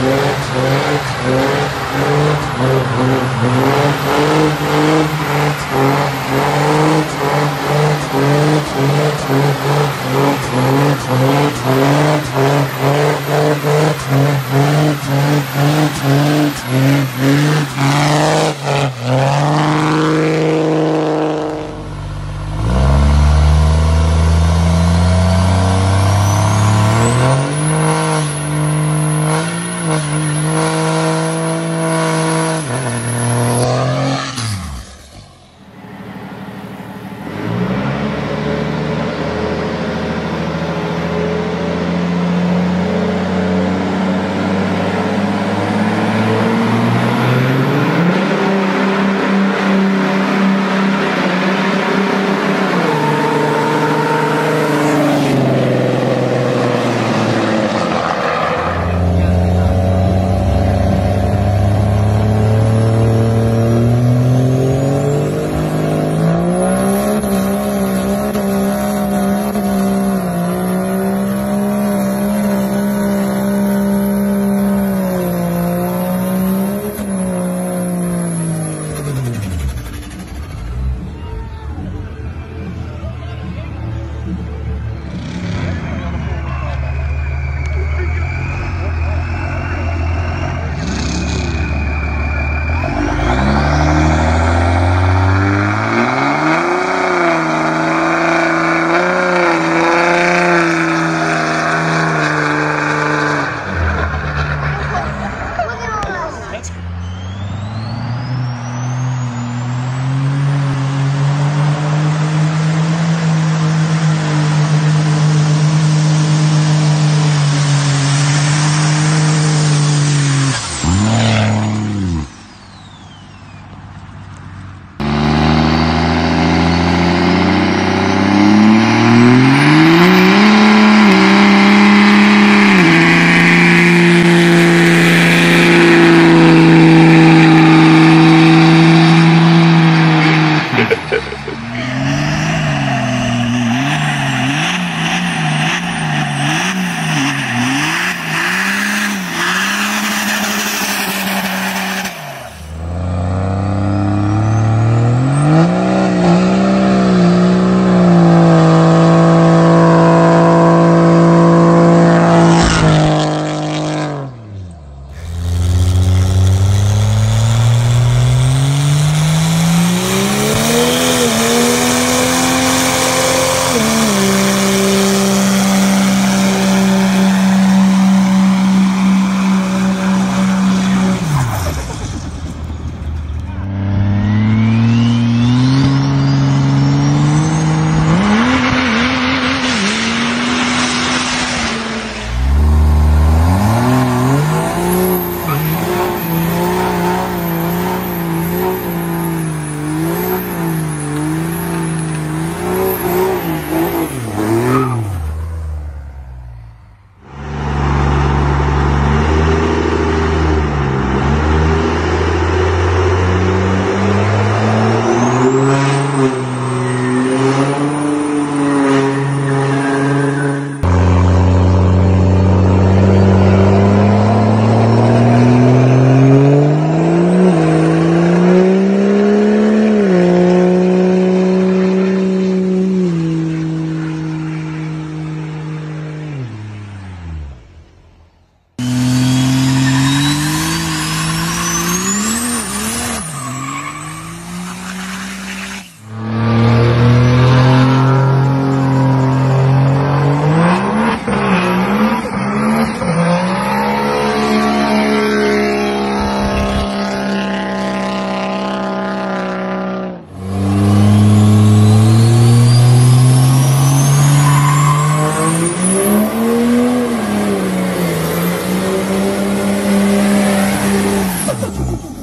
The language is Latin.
2 4 2 Ooh.